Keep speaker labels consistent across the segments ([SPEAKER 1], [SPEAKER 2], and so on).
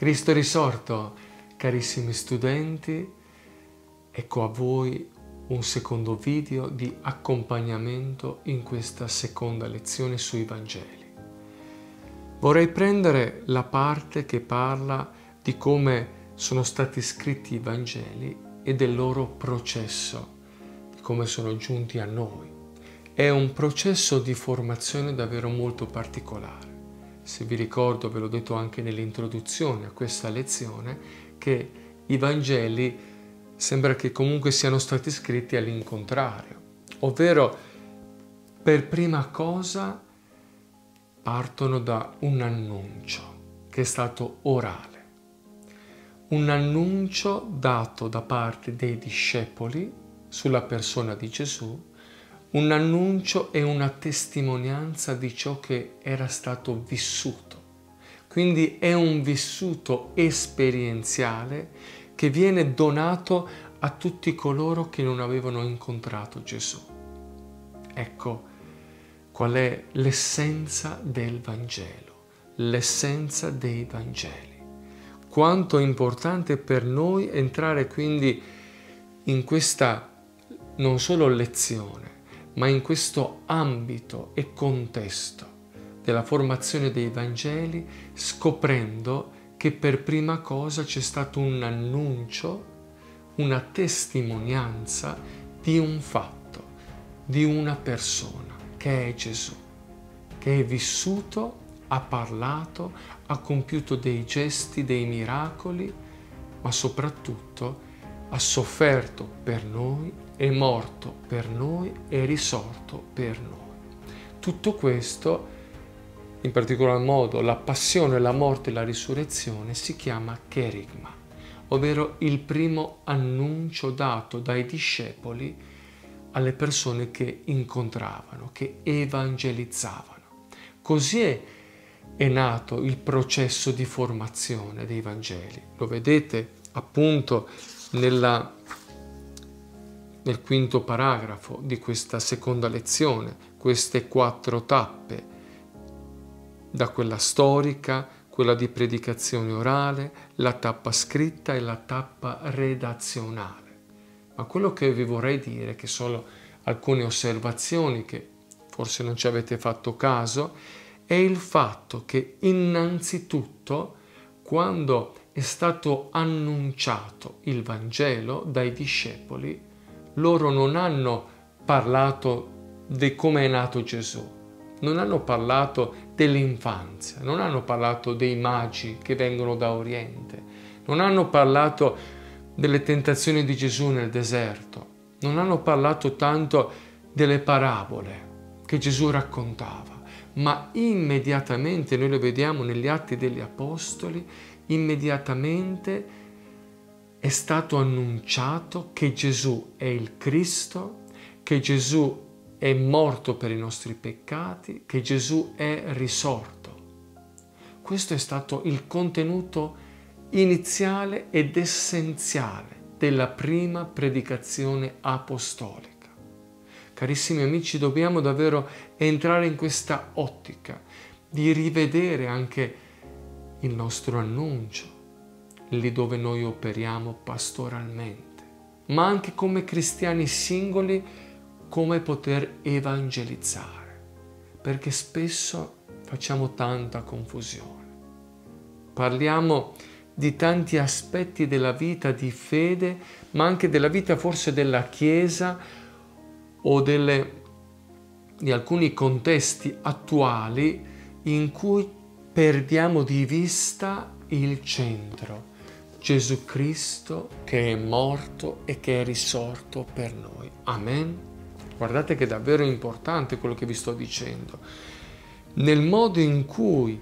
[SPEAKER 1] Cristo risorto, carissimi studenti, ecco a voi un secondo video di accompagnamento in questa seconda lezione sui Vangeli. Vorrei prendere la parte che parla di come sono stati scritti i Vangeli e del loro processo, di come sono giunti a noi. È un processo di formazione davvero molto particolare se vi ricordo, ve l'ho detto anche nell'introduzione a questa lezione, che i Vangeli sembra che comunque siano stati scritti all'incontrario, ovvero per prima cosa partono da un annuncio che è stato orale, un annuncio dato da parte dei discepoli sulla persona di Gesù un annuncio e una testimonianza di ciò che era stato vissuto. Quindi è un vissuto esperienziale che viene donato a tutti coloro che non avevano incontrato Gesù. Ecco qual è l'essenza del Vangelo, l'essenza dei Vangeli. Quanto è importante per noi entrare quindi in questa non solo lezione, ma in questo ambito e contesto della formazione dei Vangeli, scoprendo che per prima cosa c'è stato un annuncio, una testimonianza di un fatto, di una persona, che è Gesù, che è vissuto, ha parlato, ha compiuto dei gesti, dei miracoli, ma soprattutto ha sofferto per noi, è morto per noi, è risorto per noi. Tutto questo, in particolar modo la passione, la morte e la risurrezione, si chiama Kerigma, ovvero il primo annuncio dato dai discepoli alle persone che incontravano, che evangelizzavano. Così è, è nato il processo di formazione dei Vangeli. Lo vedete appunto nella, nel quinto paragrafo di questa seconda lezione, queste quattro tappe, da quella storica, quella di predicazione orale, la tappa scritta e la tappa redazionale. Ma quello che vi vorrei dire, che sono alcune osservazioni che forse non ci avete fatto caso, è il fatto che innanzitutto quando è stato annunciato il Vangelo dai discepoli, loro non hanno parlato di come è nato Gesù, non hanno parlato dell'infanzia, non hanno parlato dei magi che vengono da Oriente, non hanno parlato delle tentazioni di Gesù nel deserto, non hanno parlato tanto delle parabole che Gesù raccontava, ma immediatamente noi lo vediamo negli atti degli Apostoli, immediatamente è stato annunciato che Gesù è il Cristo, che Gesù è morto per i nostri peccati, che Gesù è risorto. Questo è stato il contenuto iniziale ed essenziale della prima predicazione apostolica. Carissimi amici, dobbiamo davvero entrare in questa ottica di rivedere anche il nostro annuncio, lì dove noi operiamo pastoralmente, ma anche come cristiani singoli, come poter evangelizzare, perché spesso facciamo tanta confusione. Parliamo di tanti aspetti della vita di fede, ma anche della vita forse della Chiesa o delle, di alcuni contesti attuali in cui perdiamo di vista il centro, Gesù Cristo che è morto e che è risorto per noi. Amen. Guardate che è davvero importante quello che vi sto dicendo. Nel modo in cui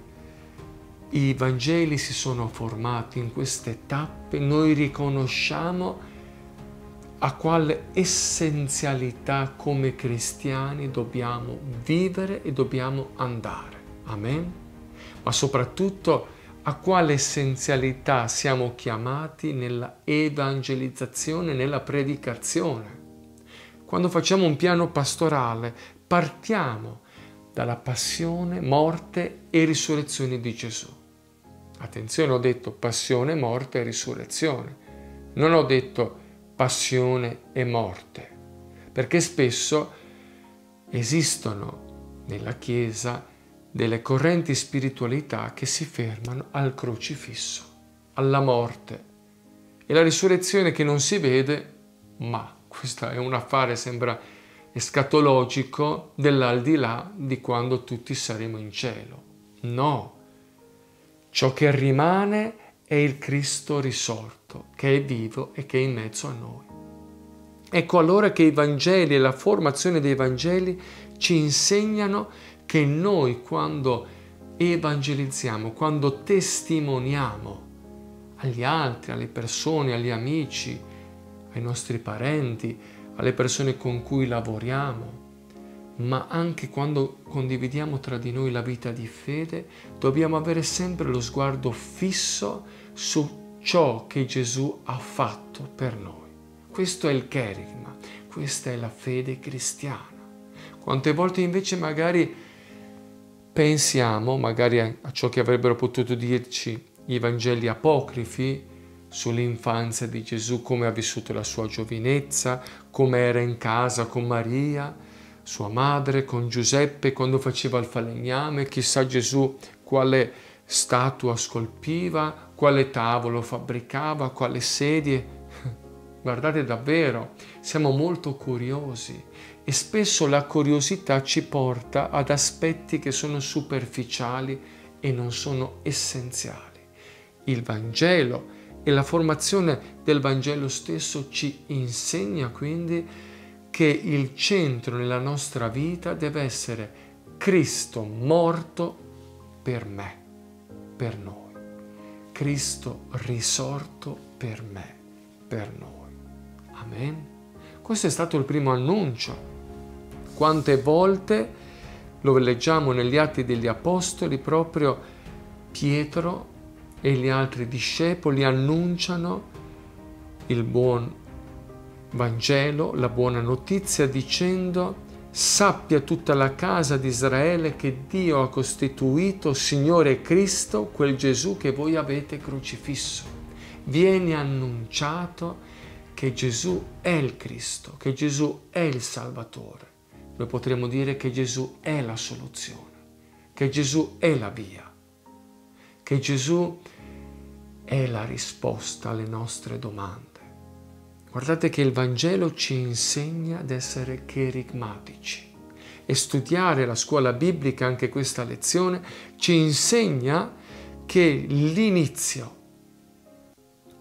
[SPEAKER 1] i Vangeli si sono formati in queste tappe, noi riconosciamo a quale essenzialità come cristiani dobbiamo vivere e dobbiamo andare. Amen ma soprattutto a quale essenzialità siamo chiamati nella evangelizzazione, nella predicazione. Quando facciamo un piano pastorale partiamo dalla passione, morte e risurrezione di Gesù. Attenzione, ho detto passione, morte e risurrezione. Non ho detto passione e morte, perché spesso esistono nella Chiesa delle correnti spiritualità che si fermano al crocifisso, alla morte e la risurrezione che non si vede, ma questo è un affare, sembra escatologico, dell'aldilà di quando tutti saremo in cielo. No, ciò che rimane è il Cristo risorto, che è vivo e che è in mezzo a noi. Ecco allora che i Vangeli e la formazione dei Vangeli ci insegnano che noi quando evangelizziamo, quando testimoniamo agli altri, alle persone, agli amici, ai nostri parenti, alle persone con cui lavoriamo, ma anche quando condividiamo tra di noi la vita di fede, dobbiamo avere sempre lo sguardo fisso su ciò che Gesù ha fatto per noi. Questo è il kerigma, questa è la fede cristiana. Quante volte invece magari pensiamo magari a ciò che avrebbero potuto dirci i Vangeli apocrifi sull'infanzia di Gesù, come ha vissuto la sua giovinezza, come era in casa con Maria, sua madre, con Giuseppe quando faceva il falegname, chissà Gesù quale statua scolpiva, quale tavolo fabbricava, quale sedie. Guardate davvero, siamo molto curiosi e spesso la curiosità ci porta ad aspetti che sono superficiali e non sono essenziali. Il Vangelo e la formazione del Vangelo stesso ci insegna quindi che il centro nella nostra vita deve essere Cristo morto per me, per noi. Cristo risorto per me, per noi. Amen. Questo è stato il primo annuncio quante volte lo leggiamo negli Atti degli Apostoli, proprio Pietro e gli altri discepoli annunciano il buon Vangelo, la buona notizia, dicendo sappia tutta la casa di Israele che Dio ha costituito Signore Cristo, quel Gesù che voi avete crocifisso. Viene annunciato che Gesù è il Cristo, che Gesù è il Salvatore noi potremmo dire che Gesù è la soluzione, che Gesù è la via, che Gesù è la risposta alle nostre domande. Guardate che il Vangelo ci insegna ad essere cherigmatici e studiare la scuola biblica, anche questa lezione, ci insegna che l'inizio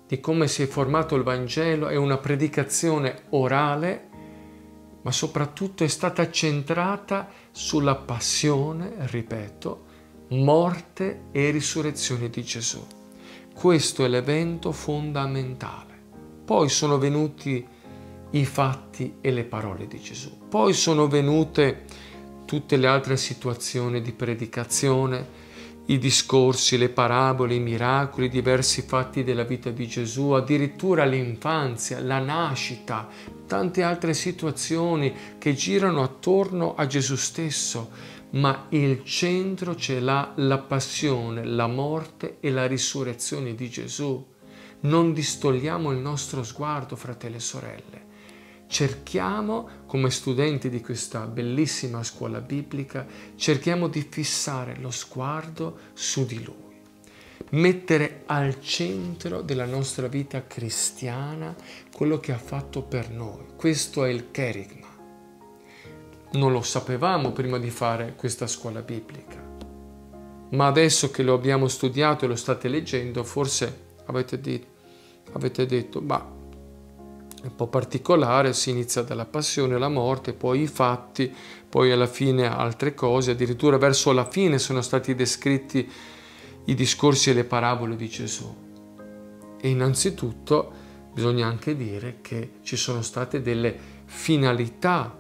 [SPEAKER 1] di come si è formato il Vangelo è una predicazione orale ma soprattutto è stata centrata sulla passione, ripeto, morte e risurrezione di Gesù. Questo è l'evento fondamentale. Poi sono venuti i fatti e le parole di Gesù. Poi sono venute tutte le altre situazioni di predicazione, i discorsi, le parabole, i miracoli, i diversi fatti della vita di Gesù, addirittura l'infanzia, la nascita, tante altre situazioni che girano attorno a Gesù stesso, ma il centro ce l'ha la passione, la morte e la risurrezione di Gesù. Non distogliamo il nostro sguardo, fratelli e sorelle. Cerchiamo, come studenti di questa bellissima scuola biblica, cerchiamo di fissare lo sguardo su di Lui mettere al centro della nostra vita cristiana quello che ha fatto per noi. Questo è il kerigma. Non lo sapevamo prima di fare questa scuola biblica, ma adesso che lo abbiamo studiato e lo state leggendo, forse avete, di, avete detto, ma un po' particolare, si inizia dalla passione, la morte, poi i fatti, poi alla fine altre cose, addirittura verso la fine sono stati descritti i discorsi e le parabole di Gesù. E innanzitutto bisogna anche dire che ci sono state delle finalità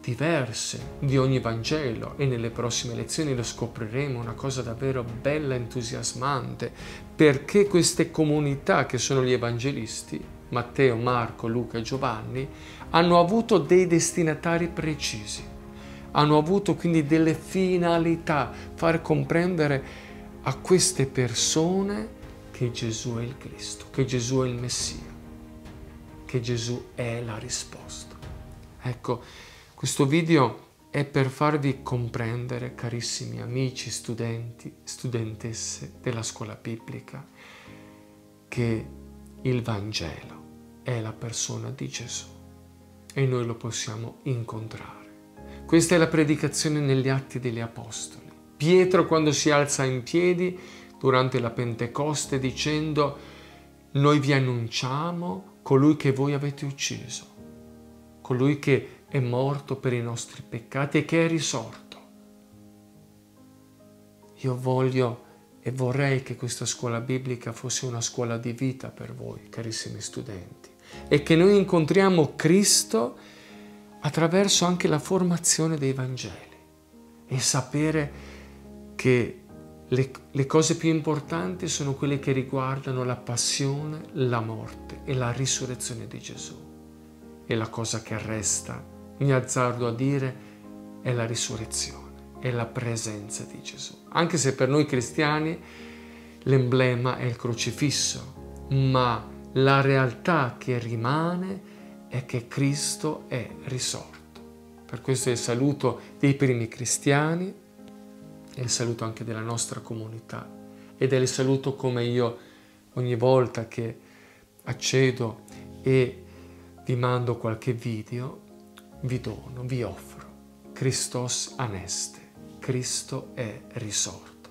[SPEAKER 1] diverse di ogni Vangelo e nelle prossime lezioni lo scopriremo, una cosa davvero bella, entusiasmante, perché queste comunità che sono gli evangelisti, Matteo, Marco, Luca e Giovanni, hanno avuto dei destinatari precisi, hanno avuto quindi delle finalità, far comprendere a queste persone che Gesù è il Cristo, che Gesù è il Messia, che Gesù è la risposta. Ecco, questo video è per farvi comprendere, carissimi amici, studenti, studentesse della scuola biblica, che il Vangelo è la persona di Gesù e noi lo possiamo incontrare. Questa è la predicazione negli atti degli Apostoli. Pietro quando si alza in piedi durante la Pentecoste dicendo noi vi annunciamo colui che voi avete ucciso, colui che è morto per i nostri peccati e che è risorto. Io voglio e vorrei che questa scuola biblica fosse una scuola di vita per voi, carissimi studenti, e che noi incontriamo Cristo attraverso anche la formazione dei Vangeli e sapere che le, le, cose più importanti sono quelle che riguardano la passione, la morte e la risurrezione di Gesù. E la cosa che resta, mi azzardo a dire, è la risurrezione, è la presenza di Gesù. Anche se per noi cristiani l'emblema è il crocifisso, ma la realtà che rimane è che Cristo è risorto. Per questo è il saluto dei primi cristiani, è il saluto anche della nostra comunità ed è il saluto come io ogni volta che accedo e vi mando qualche video, vi dono, vi offro. Christos aneste, Cristo è risorto.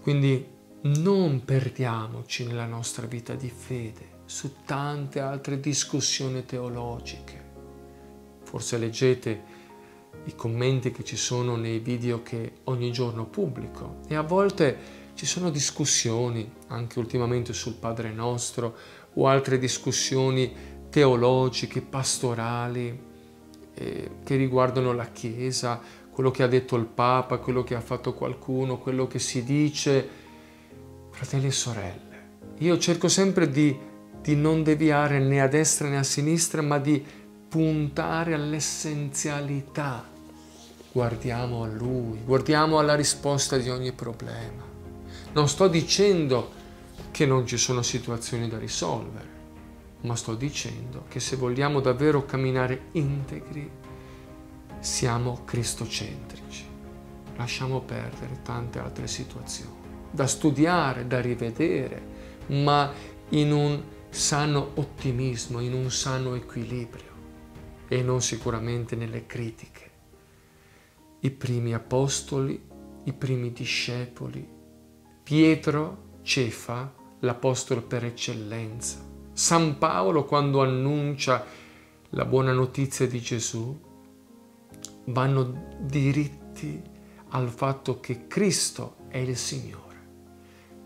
[SPEAKER 1] Quindi non perdiamoci nella nostra vita di fede su tante altre discussioni teologiche. Forse leggete i commenti che ci sono nei video che ogni giorno pubblico e a volte ci sono discussioni, anche ultimamente sul Padre Nostro, o altre discussioni teologiche, pastorali, eh, che riguardano la Chiesa, quello che ha detto il Papa, quello che ha fatto qualcuno, quello che si dice. Fratelli e sorelle, io cerco sempre di, di non deviare né a destra né a sinistra, ma di puntare all'essenzialità guardiamo a Lui, guardiamo alla risposta di ogni problema. Non sto dicendo che non ci sono situazioni da risolvere, ma sto dicendo che se vogliamo davvero camminare integri, siamo cristocentrici. Lasciamo perdere tante altre situazioni, da studiare, da rivedere, ma in un sano ottimismo, in un sano equilibrio e non sicuramente nelle critiche. I primi apostoli, i primi discepoli, Pietro, Cefa, l'apostolo per eccellenza, San Paolo quando annuncia la buona notizia di Gesù, vanno diritti al fatto che Cristo è il Signore,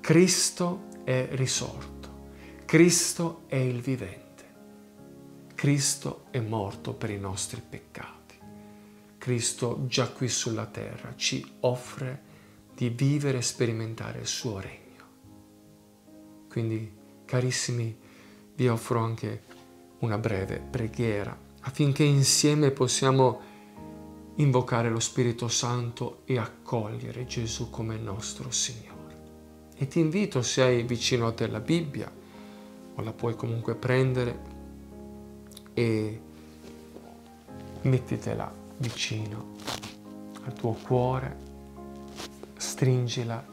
[SPEAKER 1] Cristo è risorto, Cristo è il vivente, Cristo è morto per i nostri peccati. Cristo già qui sulla terra ci offre di vivere e sperimentare il suo regno. Quindi, carissimi, vi offro anche una breve preghiera affinché insieme possiamo invocare lo Spirito Santo e accogliere Gesù come nostro Signore. E ti invito, se hai vicino a te la Bibbia, o la puoi comunque prendere e mettitela vicino al tuo cuore, stringila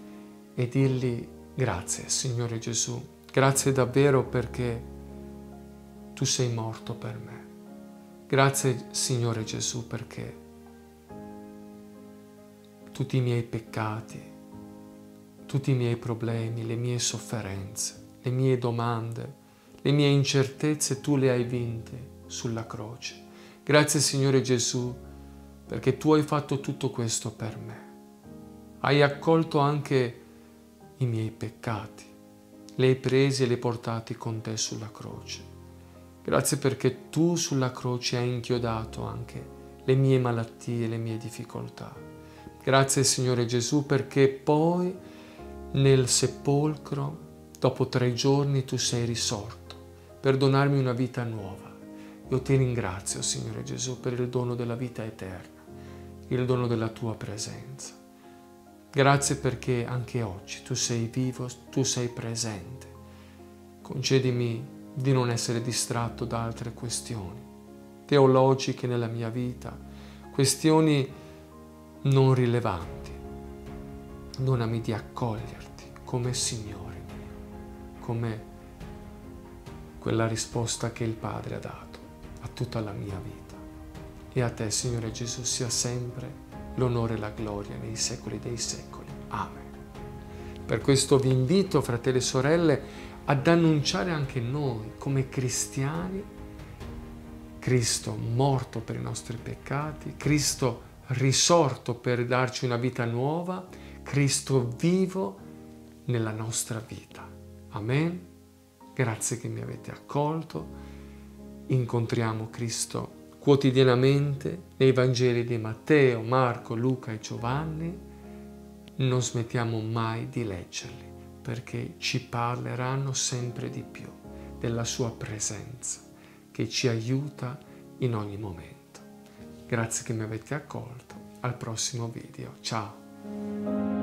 [SPEAKER 1] e dilli grazie Signore Gesù, grazie davvero perché tu sei morto per me. Grazie Signore Gesù perché tutti i miei peccati, tutti i miei problemi, le mie sofferenze, le mie domande, le mie incertezze, tu le hai vinte sulla croce. Grazie Signore Gesù perché tu hai fatto tutto questo per me. Hai accolto anche i miei peccati, li hai presi e li hai portati con te sulla croce. Grazie perché tu sulla croce hai inchiodato anche le mie malattie, le mie difficoltà. Grazie Signore Gesù perché poi nel sepolcro, dopo tre giorni, tu sei risorto per donarmi una vita nuova. Io ti ringrazio, Signore Gesù, per il dono della vita eterna il dono della tua presenza. Grazie perché anche oggi tu sei vivo, tu sei presente. Concedimi di non essere distratto da altre questioni teologiche nella mia vita, questioni non rilevanti. Donami di accoglierti come Signore come quella risposta che il Padre ha dato a tutta la mia vita. E a te, Signore Gesù, sia sempre l'onore e la gloria nei secoli dei secoli. Amen. Per questo vi invito, fratelli e sorelle, ad annunciare anche noi come cristiani Cristo morto per i nostri peccati, Cristo risorto per darci una vita nuova, Cristo vivo nella nostra vita. Amen. Grazie che mi avete accolto. Incontriamo Cristo quotidianamente nei Vangeli di Matteo, Marco, Luca e Giovanni, non smettiamo mai di leggerli perché ci parleranno sempre di più della sua presenza che ci aiuta in ogni momento. Grazie che mi avete accolto, al prossimo video, ciao!